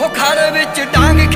ਹੋ ਖੜ ਵਿੱਚ ਡਾਂਗ